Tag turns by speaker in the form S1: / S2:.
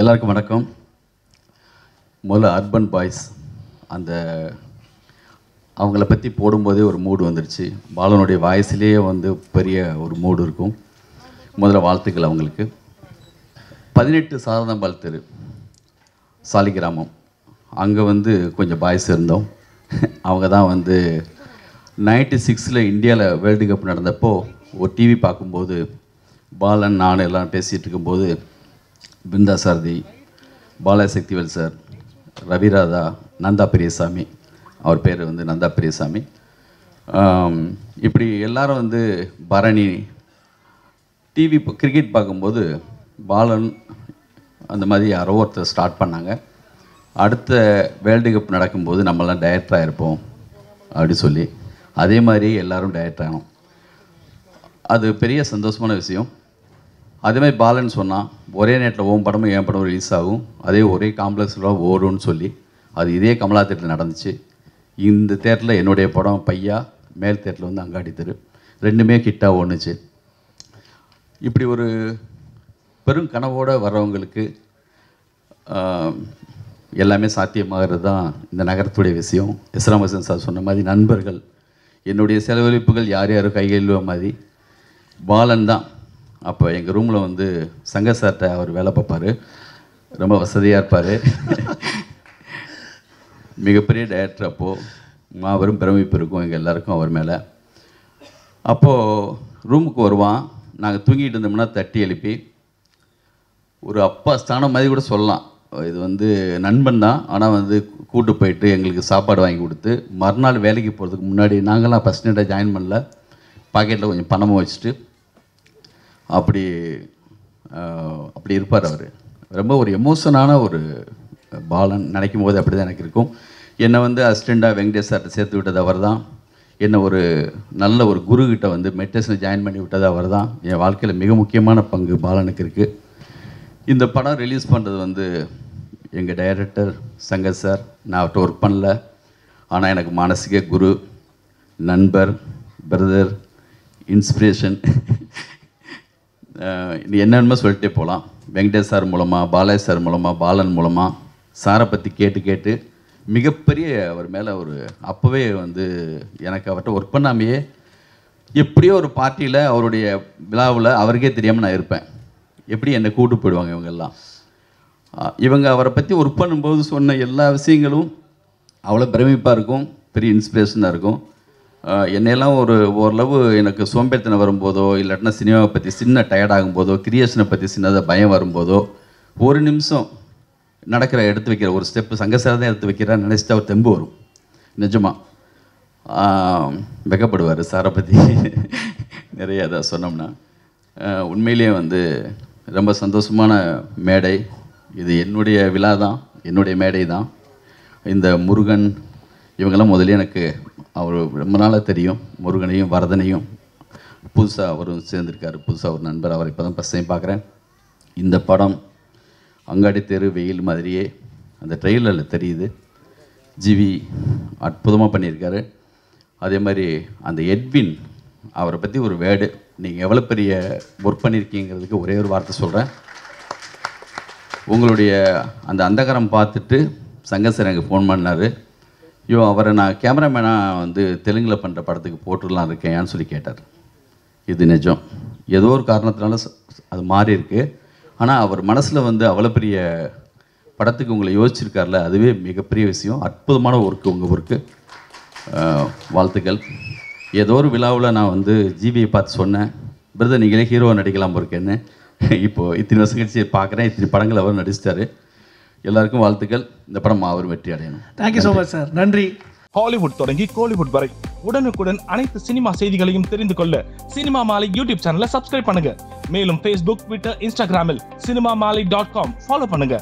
S1: எல்லாருக்கும் வணக்கம். முதல்ல அர்பன் பாய்ஸ் அந்த அவங்கள பற்றி போடும்போதே ஒரு மூடு வந்துருச்சு. பாலனுடைய வாய்ஸ்லேயே வந்து பெரிய ஒரு மூடு இருக்கும். முதல்ல வாழ்த்துக்கள் அவங்களுக்கு. பதினெட்டு சாரதாம்பாள் தெரு சாலிகிராமம் அங்கே வந்து கொஞ்சம் பாய்ஸ் இருந்தோம். அவங்க தான் வந்து நைன்டி சிக்ஸில் இந்தியாவில் வேர்ல்டு கப் நடந்தப்போ ஒரு டிவி பார்க்கும்போது பாலன் நான் எல்லாம் பேசிகிட்டு இருக்கும்போது பிருந்தா சாரதி பாலசக்திவேல் சார் ரவிராதா நந்தா பெரியசாமி அவர் பேர் வந்து நந்தா பெரியசாமி. இப்படி எல்லாரும் வந்து பரணி டிவி கிரிக்கெட் பார்க்கும்போது பாலன் அந்த மாதிரி யாரோ ஒருத்தர் ஸ்டார்ட் பண்ணாங்க. அடுத்த வேர்ல்டு கப் நடக்கும்போது நம்மளாம் டயரக்டராக இருப்போம் அப்படி சொல்லி அதே மாதிரி எல்லாரும் டயரக்ட் ஆகணும் அது பெரிய சந்தோஷமான விஷயம். அதே மாதிரி பாலன் சொன்னான் ஒரே நேரத்தில் ஓம் படமும் என் படமும் ரிலீஸ் ஆகும். அதே ஒரே காம்ப்ளெக்ஸில் ஓடும்னு சொல்லி அது இதே கமலா தேட்டரில் நடந்துச்சு. இந்த தேட்டரில் என்னுடைய படம் பையா மேல் தேட்டரில் வந்து அங்காடி தெரு. ரெண்டுமே கிட்டாக ஒன்றுச்சு இப்படி ஒரு பெரும் கனவோடு வர்றவங்களுக்கு எல்லாமே சாத்தியமாகிறது தான் இந்த நகரத்துடைய விஷயம். இஸ்ராமசன் சார் சொன்ன மாதிரி நண்பர்கள் என்னுடைய செலவழிப்புகள் யார் யாரும் கையெழுவ மாதிரி பாலன் தான். அப்போ எங்கள் ரூமில் வந்து சங்க சார்கிட்ட அவர் வேலை பார்ப்பார். ரொம்ப வசதியாக இருப்பார். மிகப்பெரிய டைரக்டர் அப்போது மாபெரும் பிரமிப்பு இருக்கும் எங்கள் எல்லாருக்கும் அவர் மேலே. அப்போது ரூமுக்கு வருவான். நாங்கள் தூங்கிட்டு இருந்தோம்னா தட்டி எழுப்பி ஒரு அப்பா ஸ்தானம் மாதிரி கூட சொல்லலாம். இது வந்து நண்பன் தான். ஆனால் வந்து கூட்டு போயிட்டு எங்களுக்கு சாப்பாடு வாங்கி கொடுத்து மறுநாள் வேலைக்கு போகிறதுக்கு முன்னாடி நாங்களாம் ஃபஸ்ட் ஸ்டாண்டர்ட் ஜாயின் பண்ணல. பாக்கெட்டில் கொஞ்சம் பணமும் வச்சுட்டு அப்படி அப்படி இருப்பார் அவர். ரொம்ப ஒரு எமோஷனான ஒரு பாலன். நினைக்கும் போது அப்படி தான் எனக்கு இருக்கும். என்னை வந்து அசிஸ்டண்ட்டாக வெங்கடேஷ் சார்ட்ட சேர்த்து விட்டது அவர் தான் என்னை ஒரு நல்ல ஒரு குரு கிட்ட வந்து மெடிடேஷனில் ஜாயின் பண்ணி விட்டது அவர் தான் என் வாழ்க்கையில் மிக முக்கியமான பங்கு பாலனுக்கு இருக்குது இந்த படம் ரிலீஸ் பண்ணுறது வந்து எங்கள் டைரக்டர் சங்கர் சார் நான் அவர்கிட்ட ஒர்க் பண்ணல. ஆனால் எனக்கு மனசுக்கே குரு நண்பர் பிரதர் இன்ஸ்பிரேஷன் இது என்னென்னமோ சொல்லிட்டே போகலாம் வெங்கடேஷ் சார் மூலமாக பாலாஜி சார் மூலமாக பாலன் மூலமாக சாரை பற்றி கேட்டு கேட்டு மிகப்பெரிய அவர் மேலே ஒரு அப்போவே வந்து எனக்கு அவர்கிட்ட ஒர்க் பண்ணாமையே எப்படியோ ஒரு பார்ட்டியில் அவருடைய விழாவில் அவருக்கே தெரியாமல் நான் இருப்பேன். எப்படி என்னை கூட்டு போயிடுவாங்க இவங்கெல்லாம்? இவங்க அவரை பற்றி ஒர்க் பண்ணும்போது சொன்ன எல்லா விஷயங்களும் அவ்வளோ பிரமிப்பாக இருக்கும் பெரிய இன்ஸ்பிரேஷனாக இருக்கும். என்னையெல்லாம் ஒரு ஓரளவு எனக்கு சோம்பேறித்தனம் வரும்போதோ இல்லாட்டினா சினிமாவை பற்றி சின்ன டயர்ட் ஆகும்போதோ கிரியேஷனை பற்றி சின்னதாக பயம் வரும்போதோ ஒரு நிமிஷம் நடக்கிற எடுத்து வைக்கிற ஒரு ஸ்டெப்பு சங்கசார தான் எடுத்து வைக்கிறா நினச்சிட்டு அவர் தெம்பு வரும். நிஜமாக வெக்கப்படுவார் சாரை பற்றி நிறைய இதாக சொன்னோம்னா. உண்மையிலேயே வந்து ரொம்ப சந்தோஷமான மேடை. இது என்னுடைய விழா தான் என்னுடைய மேடை தான் இந்த முருகன் இவங்கெல்லாம் முதல்ல எனக்கு அவர் ரொம்ப நாளாக தெரியும். முருகனையும் வரதனையும். புதுசாக அவரும் சேர்ந்திருக்காரு. புதுசாக ஒரு நண்பர். அவர் இப்போ தான் ஃபஸ்ட் டைம் பார்க்குறேன் இந்த படம் அங்காடி தெரு வெயில் மாதிரியே அந்த ட்ரெயிலரில் தெரியுது. ஜிவி அற்புதமாக பண்ணியிருக்காரு. அதே மாதிரி அந்த எட்வின் அவரை பற்றி ஒரு வேர்டு. நீங்கள் எவ்வளோ பெரிய ஒர்க் பண்ணியிருக்கீங்கிறதுக்கு ஒரே ஒரு வார்த்தை சொல்கிறேன் உங்களுடைய அந்த அந்தகரம் பார்த்துட்டு சங்க சார் எனக்கு ஃபோன் பண்ணார். ஐயோ அவரை நான் கேமராமேனாக வந்து தெலுங்கில் பண்ணுற படத்துக்கு போட்டுடலாம் இருக்கேன்னு சொல்லி கேட்டார். இது நிஜம். ஏதோ ஒரு காரணத்தினால அது மாறி இருக்கு. ஆனால் அவர் மனசில் வந்து அவ்வளோ பெரிய படத்துக்கு உங்களை யோசிச்சிருக்கார்ல அதுவே மிகப்பெரிய விஷயம். அற்புதமான ஒர்க்கு உங்கள் ஒர்க்கு வாழ்த்துக்கள். ஏதோ ஒரு விழாவில் நான் வந்து ஜிவியை பார்த்து சொன்னேன். பிரதர் நீங்களே ஹீரோவை நடிக்கலாம் இருக்கேன்னு இப்போது இத்தனை வருஷம் கழிச்சு பார்க்குறேன். இத்தனை படங்கள் அவர் நடிச்சிட்டாரு. எல்லாருக்கும் வாழ்த்துக்கள். இந்த படம் அவர் வெற்றி அடையணும்.
S2: Thank you so much sir நன்றி.
S3: ஹாலிவுட் தொடங்கி கோலிவுட் வரை. உடனுக்குடன் அனைத்து சினிமா செய்திகளையும் தெரிந்து கொள்ள சினிமா மாலை யூடியூப் சேனலை சப்ஸ்கிரைப் பண்ணுங்க. மேலும் ஃபேஸ்புக் ட்விட்டர் இன்ஸ்டாகிராமில் cinema Malai dot com follow பண்ணுங்க.